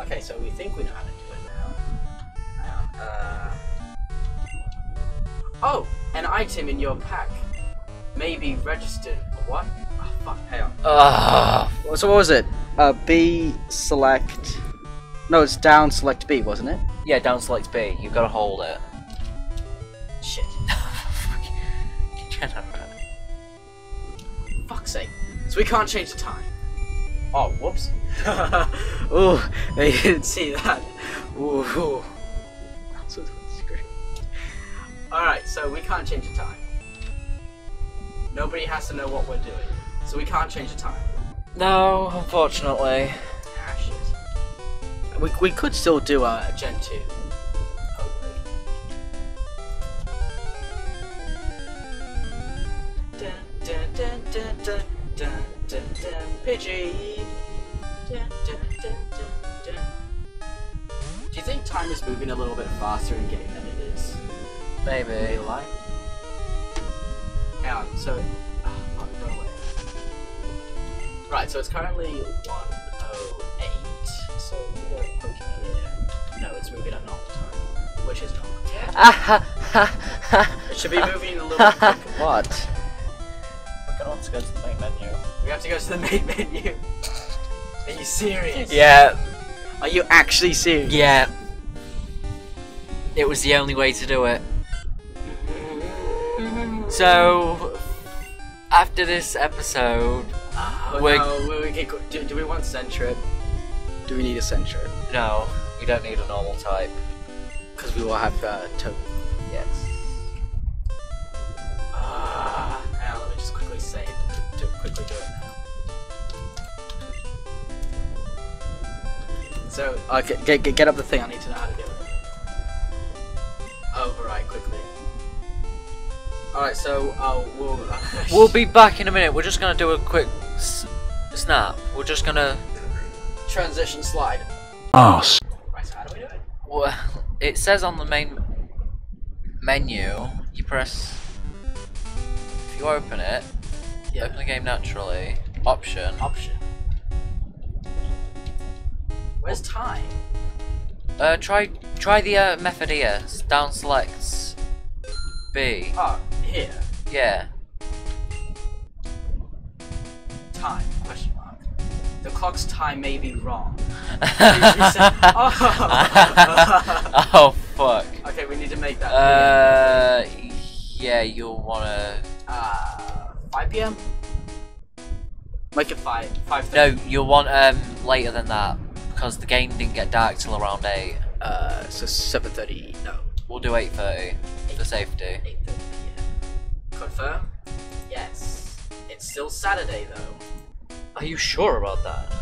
Okay, so we think we know how to do it now. Hang Uh... Oh, an item in your pack may be registered. What? Oh, fuck, hang on. Ugh. So what was it? Uh, B select. No, it's down select B, wasn't it? Yeah, down select B. You've got to hold it. Shit. General. Fuck's sake. So we can't change the time. Oh, whoops. Oh, they didn't see that. Ooh. that's great. Alright, so we can't change the time. Nobody has to know what we're doing. So we can't change the time. No, unfortunately. Ah, shit. We, we could still do a. Uh, Gen 2. Hopefully. Dun, dun, dun, dun, dun, dun, dun, dun. Pidgey. Time is moving a little bit faster in game than it is in Maybe. real life? Hang on, so. Oh, fuck, go away. Right, so it's currently 108. So we're approaching here. No, it's moving at normal time, which is normal. It should be moving a little bit quicker. What? We're gonna have to go to the main menu. We have to go to the main menu. Are you serious? Yeah, Are you actually serious? yeah. It was the only way to do it. So, after this episode, Oh, We're- no, we, we can do, do we want Sentret? Do we need a censure? no, we don't need a normal type. Because we will have uh, to. Yes. Ah, hang let me just quickly save. Quickly do it now. So, Okay, get, get, get up the thing. I need to know how to do it. Override quickly. Alright, so, uh, we'll. We'll be back in a minute. We're just gonna do a quick s- snap. We're just gonna. transition slide. Ass. Right, so how do we do it? Well, it says on the main menu, you press. If you open it, Yeah. open the game naturally. Option. Option. Where's time? Uh, try try the uh, method here. Down selects B. Oh, here. Yeah. Time? Question mark. The clock's time may be wrong. oh. oh fuck. okay, we need to make that. Uh, yeah, you'll wanna. uh, 5 p.m. Make it 5. 5 No, you'll want um later than that because the game didn't get dark till around eight. Uh, so 7:30. No. We'll do eight thirty for safety. 8:30 p.m. Confirm? Yes. It's still Saturday though. Are you sure about that?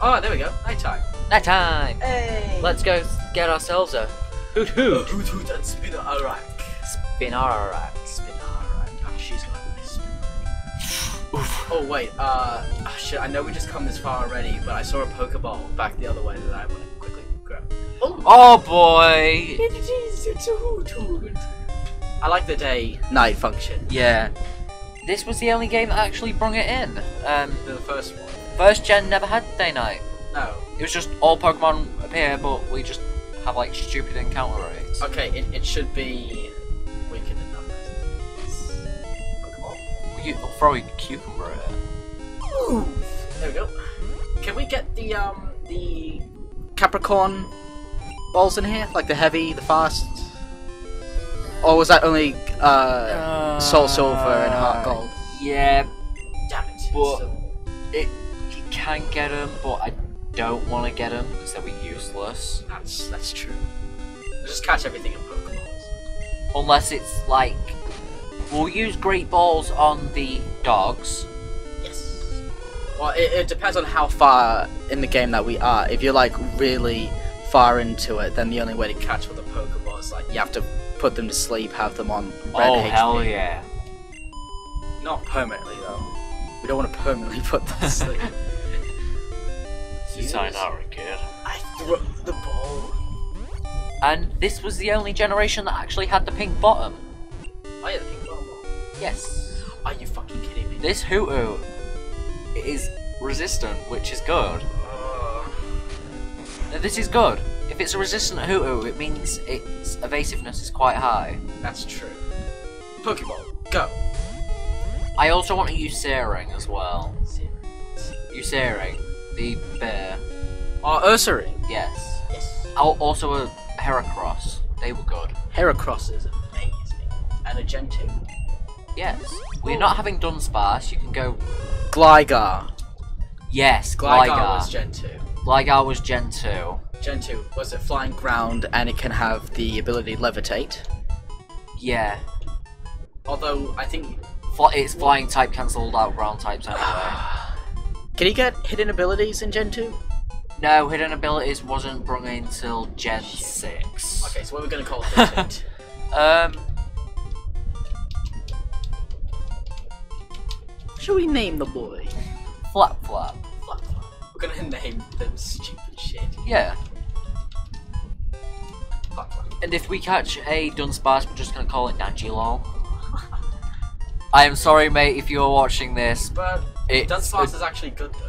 Oh, there we go. Night time. Night time. Hey. Let's go get ourselves a Hoothoot. Hoot hoot and Spinarak. Spin our rack. Oh wait. Uh, oh, shit. I know we just come this far already, but I saw a Pokeball back the other way that I want to quickly grab. Oh. Oh boy. It's a Hoothoot. I like the day night function. Yeah. This was the only game that actually brung it in. Um, The first one. first gen never had day night. No. It was just all Pokemon appear, but we just have like stupid encounter rates. Okay, it, it should be You I'll throw a cucumber at it. Ooh. There we go. Can we get the um the Apricorn balls in here, like the heavy, the fast. Or was that only uh, Soul Silver and Heart Gold? Yeah, damn it? But- So- it you can get them, but I don't want to get them because they'll be useless. that's that's true. Just catch everything in Pokeballs. Unless it's like we'll use great balls on the dogs. Yes. Well, it, it depends on how far in the game that we are. If you're like really far into it, then the only way to catch with a Pokeball is like you have to put them to sleep, have them on red oh HP. hell yeah! Not permanently though. We don't want to permanently put them to sleep. Sayonara, kid. I threw the ball. And this was the only generation that actually had the pink bottom. Oh yeah, the pink. Yes. Are you fucking kidding me? This Hoothoot is resistant, which is good. Uh, The this is good. If it's a resistant Hoothoot, it means its evasiveness is quite high. That's true. Pokeball, go. I also want to use Searing as well. Usaring, the bear. Oh, Ursaring. Yes. Yes. Al- Also a Heracross. They were good. Heracross is amazing. And a Gen 2. Yes. We're not having Dunsparce. You can go. Gligar. Yes, Gligar, Gligar. was Gen 2. Gligar was Gen 2. Gen 2, was it Flying ground, and it can have the ability levitate. Yeah. Although, I think its flying type cancelled out ground types anyway. Can he get hidden abilities in Gen 2? no, hidden abilities wasn't brought in till Gen 6. Okay, so what are we gonna call it? Um, Shall we name the boy? Flap Flap. Flap Flap. We're gonna name them stupid shit. Yeah. Fuck, fuck. And if we catch a Dunsparce, we're just gonna call it Nangilol. I am sorry, mate, if you're watching this. But It's Dunsparce a- is actually good though.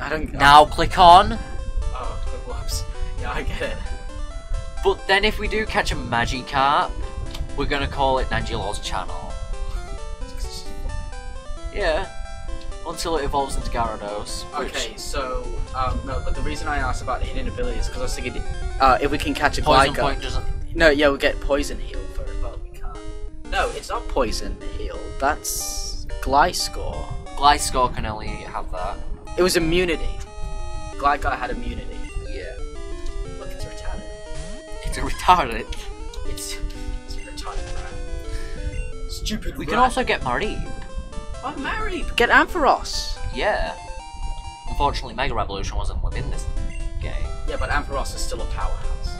I don't. Now click on. Oh, whoops. Yeah, I get it. But then if we do catch a Magikarp, we're gonna call it Nangilol's channel. Yeah. Until it evolves into Gyarados. which- Okay, so um, no, but the reason I asked about the hidden abilities because I was thinking, Uh, if we can catch a Poison Gligar. Point doesn't. No, yeah, we'll get poison heal for it, but we can't. no, it's not. Poison heal. That's Gliscor. Gliscor can only have that. It was immunity. Gligar had immunity. Yeah. Look, it's retarded. It's a retarded. It's, it's a retarded rat. Stupid. We rat. can also get Mareep. I'm married. Get Ampharos. Yeah. Unfortunately, Mega Evolution wasn't within this game. Yeah, but Ampharos is still a powerhouse.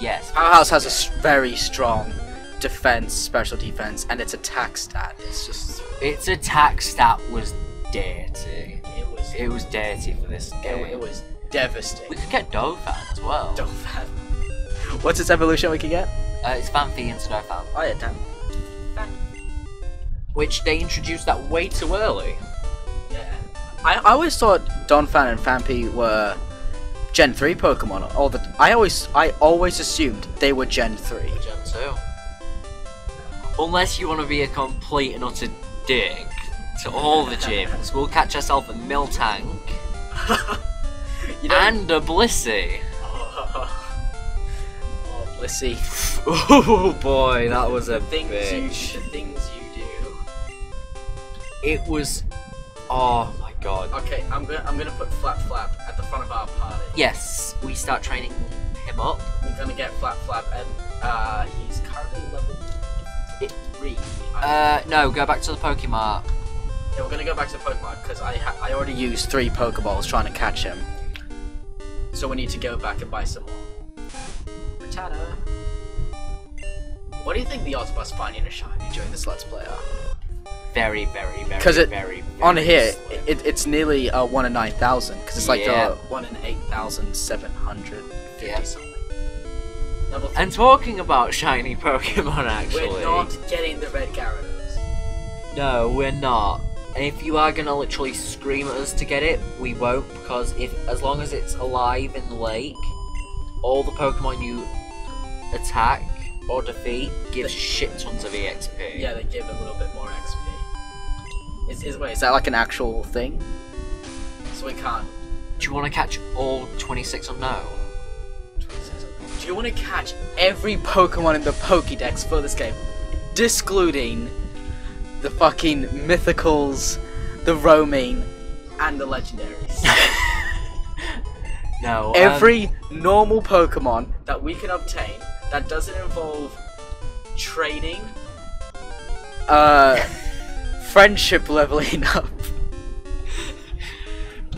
Yes. Powerhouse has a very strong defense, special defense, and its attack stat. It's just. Its attack stat was dirty. It was. It was dirty for this game. it was devastating. We could get Donphan as well. Donphan. What's its evolution we can get? Uh, it's Phanpy into Donphan. Oh yeah, damn. Which they introduced that way too early. Yeah. I, I always thought Donphan and Phanpy were Gen 3 Pokemon. All the I always I always assumed they were Gen 3. Gen 2. Unless you want to be a complete and utter dick to all the gyms, we'll catch ourselves a Miltank you know. and a Blissey. oh, Blissey. Oh boy, that was a things you, bitch. the things you. It was. Oh my god. Okay, I'm gonna I'm gonna put Flap Flap at the front of our party. Yes, we start training him up. We're gonna get Flap Flap, and uh, he's currently level three. Uh, no, go back to the Pokemon. yeah, we're gonna go back to the Pokemon because I ha- I already Already used three Pokeballs trying to catch him. so we need to go back and buy some more. Rattata. What do you think the odds of us finding a shiny during this Let's Play are? Very, very, very, 'Cause it- very, very On here, slim. it, it's nearly uh, one in nine thousand because it's like Yeah. the one in eight thousand seven hundred fifty Yeah. something. Level. And talking about shiny Pokemon, actually. We're not getting the red Gyarados. No, we're not. And if you are gonna literally scream at us to get it, we won't because if as long as it's alive in the lake, all the Pokemon you attack or defeat gives shit tons of EXP. Yeah, they give a little bit more XP. Is, is wait, Is that like an actual thing? so we can't. Do you want to catch all 26 or no? Twenty six. Do you want to catch Every Pokemon in the Pokédex for this game, discluding the fucking mythicals, the roaming, and the legendaries No. um, every normal Pokemon that we can obtain that doesn't involve trading? uh, friendship leveling up.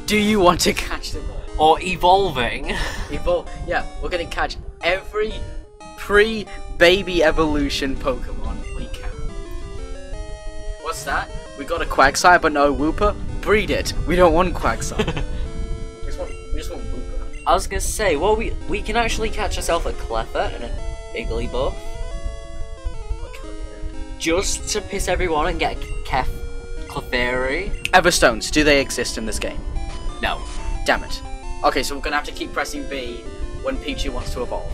Do you want to catch them all? or evolving. Evol- yeah, we're gonna catch every pre-baby evolution Pokemon we can. What's that? We got a Quagsire, but no Wooper. Breed it. We don't want Quagsire. We just want, we just want Wooper. I was gonna say, well, we we can actually catch ourselves a Cleffa and an Igglybuff just to piss everyone and get a Kef Clefairy. Everstones, do they exist in this game? No. Damn it. Okay, so we're gonna have to keep pressing B when Pichu wants to evolve.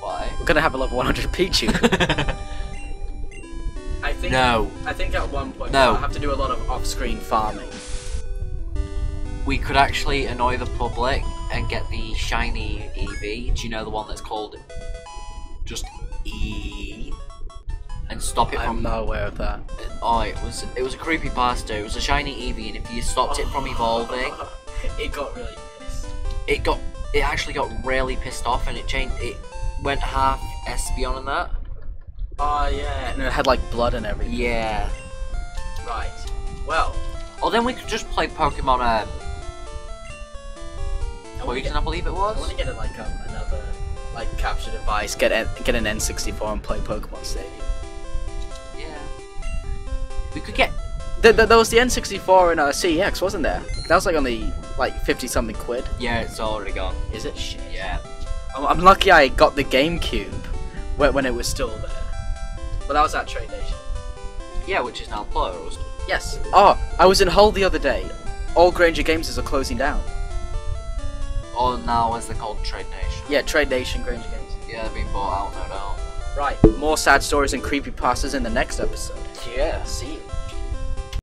Why? We're gonna have a level 100 Pichu. I think. no. I think at one point No. we'll have to do a lot of off-screen farming. We could actually annoy the public and get the shiny Eevee. Do you know the one that's called just E? Stop it I'm from. not aware of that. Oh, it was it was a creepy pasta. It was a shiny Eevee, and if you stopped it from evolving, it got really pissed. it got it actually got really pissed off, and it changed. It went half Espeon and that. Oh yeah, and it had like blood and everything. Yeah. Right. Well, Or then we could just play Pokemon um, I Poison, get, I believe it was. I want to get a, like um, another like capture device, get an, get an N64 and play Pokemon Stadium. We could get There, there, there was the N64 in uh, CEX, wasn't there? That was like only like 50 something quid. Yeah, it's already gone. Is it? Shit. Yeah. I'm, I'm lucky I got the GameCube when, when it was still there. But that was at Trade Nation. Yeah, which is now closed. Yes. Oh, I was in Hull the other day. All Grainger Games is are closing down. Or now as they're called Trade Nation. Yeah, Trade Nation, Grainger Games. Yeah, they've been bought out, no doubt. Right. More sad stories and creepy pastas in the next episode. Yeah. See you.